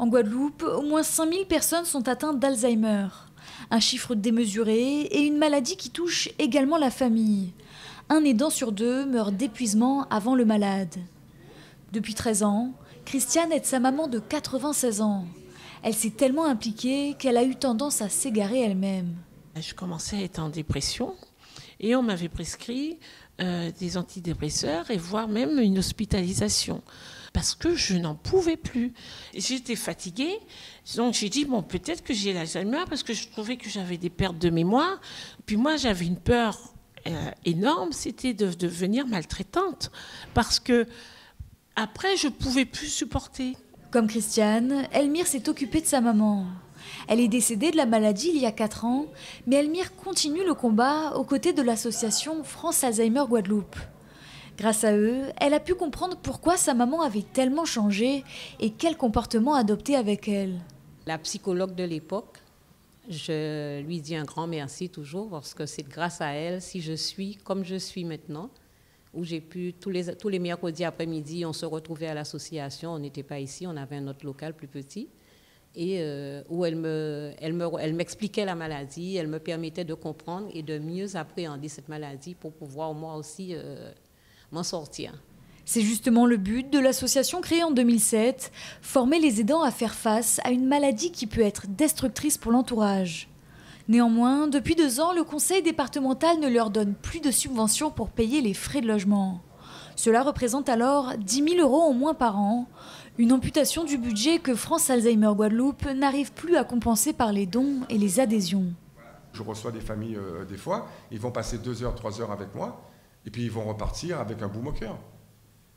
En Guadeloupe, au moins 5000 personnes sont atteintes d'Alzheimer. Un chiffre démesuré et une maladie qui touche également la famille. Un aidant sur deux meurt d'épuisement avant le malade. Depuis 13 ans, Christiane aide sa maman de 96 ans. Elle s'est tellement impliquée qu'elle a eu tendance à s'égarer elle-même. Je commençais à être en dépression et on m'avait prescrit euh, des antidépresseurs et voire même une hospitalisation parce que je n'en pouvais plus. J'étais fatiguée, donc j'ai dit bon peut-être que j'ai l'Alzheimer parce que je trouvais que j'avais des pertes de mémoire. Puis moi j'avais une peur euh, énorme, c'était de devenir maltraitante parce que après je pouvais plus supporter. Comme Christiane, Elmire s'est occupée de sa maman. Elle est décédée de la maladie il y a 4 ans, mais Elmire continue le combat aux côtés de l'association France Alzheimer Guadeloupe. Grâce à eux, elle a pu comprendre pourquoi sa maman avait tellement changé et quel comportement adopter avec elle. La psychologue de l'époque, je lui dis un grand merci toujours parce que c'est grâce à elle si je suis comme je suis maintenant où j'ai pu, tous les, tous les mercredis après-midi, on se retrouvait à l'association, on n'était pas ici, on avait un autre local plus petit, et euh, où elle, me, elle, me, elle m'expliquait la maladie, elle me permettait de comprendre et de mieux appréhender cette maladie pour pouvoir moi aussi euh, m'en sortir. C'est justement le but de l'association créée en 2007, former les aidants à faire face à une maladie qui peut être destructrice pour l'entourage. Néanmoins, depuis deux ans, le conseil départemental ne leur donne plus de subventions pour payer les frais de logement. Cela représente alors 10 000 euros en moins par an, une amputation du budget que France Alzheimer Guadeloupe n'arrive plus à compenser par les dons et les adhésions. Je reçois des familles euh, des fois, ils vont passer deux heures, trois heures avec moi, et puis ils vont repartir avec un boum au cœur.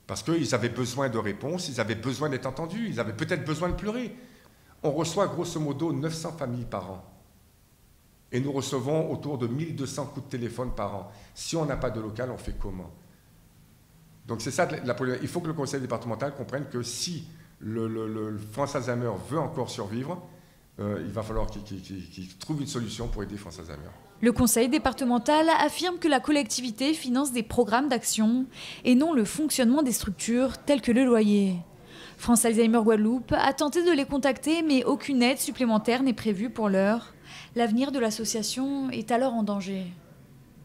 Parce qu'ils avaient besoin de réponses, ils avaient besoin d'être entendus, ils avaient peut-être besoin de pleurer. On reçoit grosso modo 900 familles par an. Et nous recevons autour de 1200 coups de téléphone par an. Si on n'a pas de local, on fait comment? Donc c'est ça la Il faut que le conseil départemental comprenne que si le, France Alzheimer veut encore survivre, euh, il va falloir qu'il trouve une solution pour aider France Alzheimer. Le conseil départemental affirme que la collectivité finance des programmes d'action et non le fonctionnement des structures telles que le loyer. France Alzheimer Guadeloupe a tenté de les contacter, mais aucune aide supplémentaire n'est prévue pour l'heure. L'avenir de l'association est alors en danger.